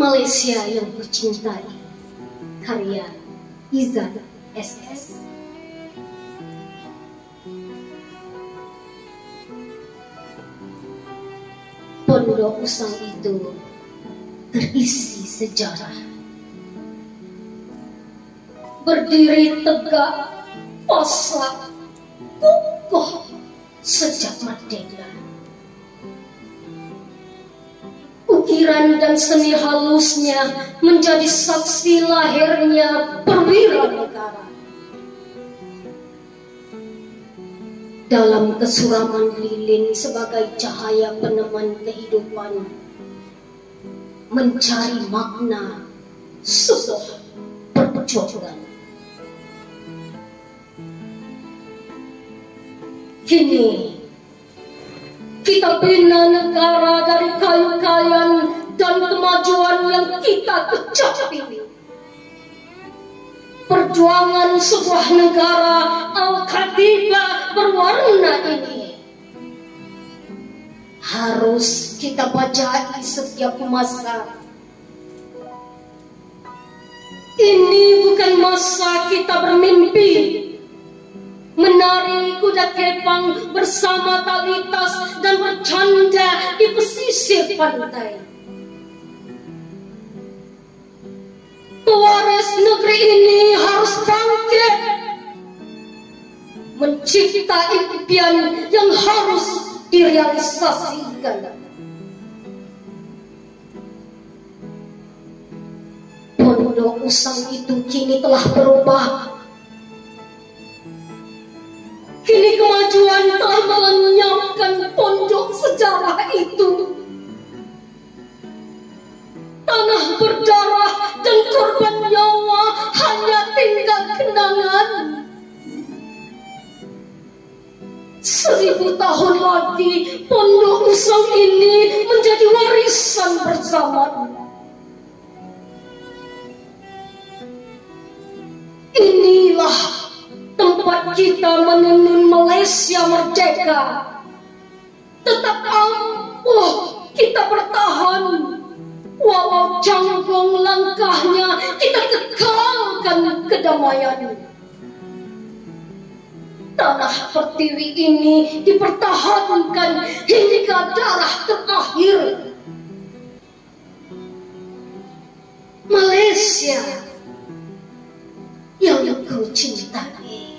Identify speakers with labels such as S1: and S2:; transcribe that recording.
S1: Malaysia yang kucintai. Karya Izan SS Pondok Usang itu terisi sejarah. Berdiri tegak, posak, kukuh sejak merdeka Ukiran dan seni halusnya menjadi saksi lahirnya perwira negara. Dalam kesuraman lilin sebagai cahaya peneman kehidupan, mencari makna sebuah perjuangan. Kini kita bina negara dari kayu-kayan kita kecapi. Perjuangan sebuah negara Al-Khatibah berwarna ini harus kita bajai setiap masa. Ini bukan masa kita bermimpi, menari kuda kepang bersama talitas dan bercanda di pesisir pantai. Pewaris negeri ini harus bangkit mencipta impian yang harus direalisasikan. Pondok usang itu kini telah berubah Kini kemajuan telah melenyapkan pondok Seribu tahun lagi pondok usang ini menjadi warisan bersama. Inilah tempat kita menenun Malaysia merdeka. Tetap ampuh kita bertahan. Walau canggung langkahnya, kita kekalkan kedamaian. Tanah pertiwi ini dipertahankan hingga darah terakhir. Malaysia yang ku cintai.